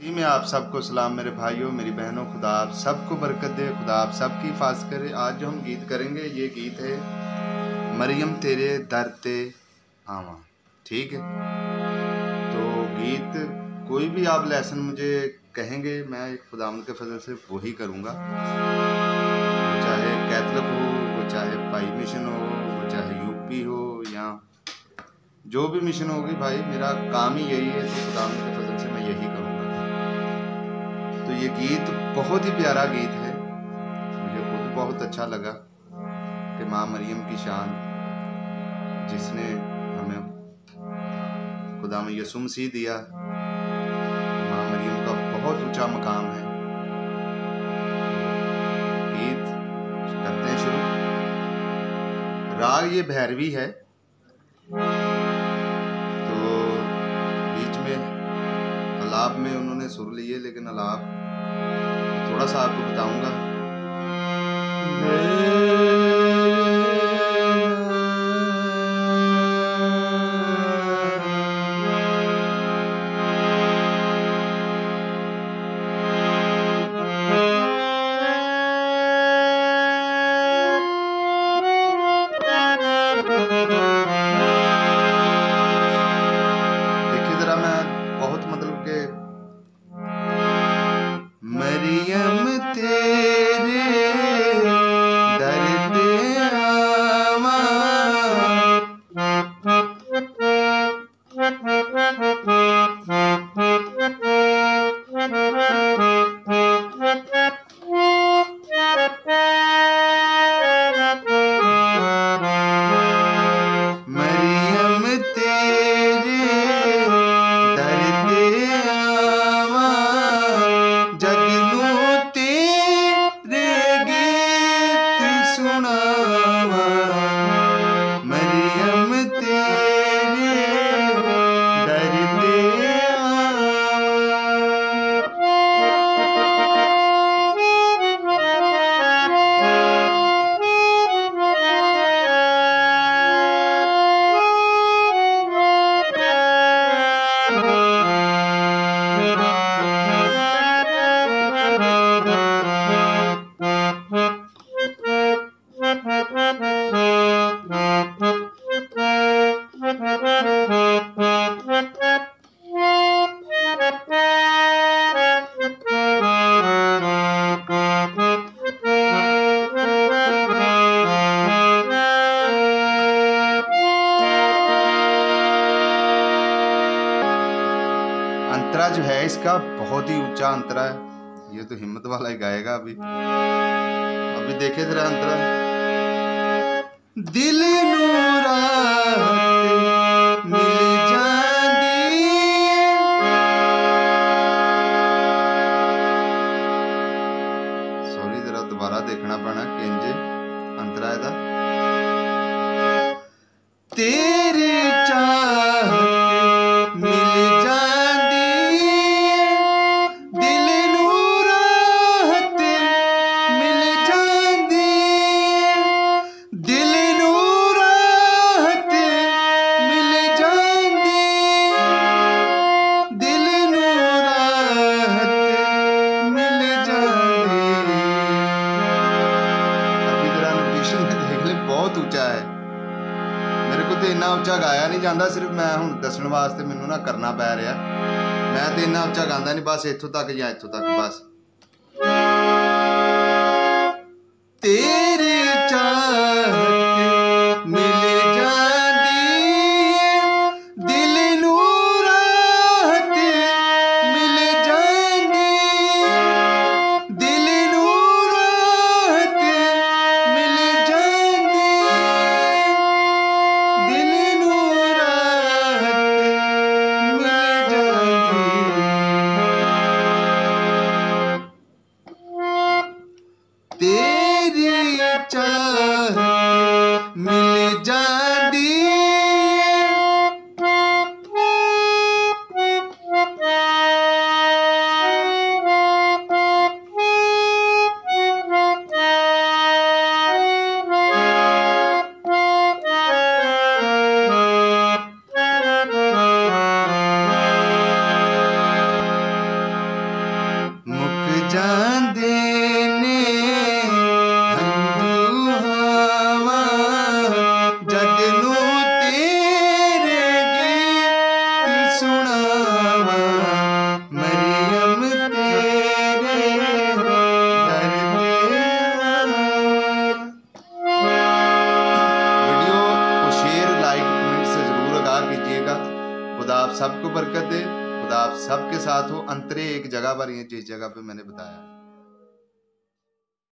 जी, मैं आप सबको सलाम, मेरे भाइयों, मेरी बहनों, खुदा आप सबको बरकत दे, खुदा आप सबकी हिफाज करे। आज जो हम गीत करेंगे, ये गीत है, मरियम तेरे दर ते आवा। ठीक है? तो गीत, कोई भी आप लेसन मुझे कहेंगे, मैं खुदाम के फजल से वही करूँगा। वो चाहे कैथलिक हो, वो चाहे पाई मिशन हो, वो चाहे यूपी हो, या जो भी मिशन होगी भाई, मेरा काम ही यही है तो खुदाम के फजल से मैं यही करूँगा। ये गीत बहुत ही प्यारा गीत है। मुझे खुद बहुत अच्छा लगा कि माँ मरियम की शान, जिसने हमें खुदा में यसुम सी दिया, माँ मरियम का बहुत ऊँचा मकाम है। गीत करते हैं शुरू। राग ये भैरवी है। तो बीच में अलाप में उन्होंने सुर लिए, लेकिन अलाप थोड़ा सा आपको बताऊँगा। सुनावा अंतरा जो है, इसका बहुत ही ऊँचा अंतरा है। ये तो हिम्मत वाला ही गाएगा अभी। अभी देखे जरा अंतरा। दिल मिल जरा दोबारा देखना पैना केंजे। अंतराय का ਨੇ ਦੇਖ ਲੈ, ਬਹੁਤ ਉੱਚਾ ਹੈ। ਮੇਰੇ ਕੋਲ ਤੇ ਇੰਨਾ ਉੱਚਾ ਗਾਇਆ ਨਹੀਂ ਜਾਂਦਾ, ਸਿਰਫ ਮੈਂ ਹੁਣ ਦੱਸਣ ਵਾਸਤੇ ਮੈਨੂੰ ਨਾ ਕਰਨਾ ਪੈ ਰਿਹਾ। ਮੈਂ ਤੇ ਇੰਨਾ ਉੱਚਾ ਗਾਉਂਦਾ ਨਹੀਂ, ਬਸ ਇੱਥੋਂ ਤੱਕ ਜਾਂ ਇੱਥੋਂ ਤੱਕ, ਬਸ। ਤੇ Just. आप सबको बरकत दे। खुदा आप सबके साथ हो। अंतरे एक जगह पर ये जिस जगह पे मैंने बताया।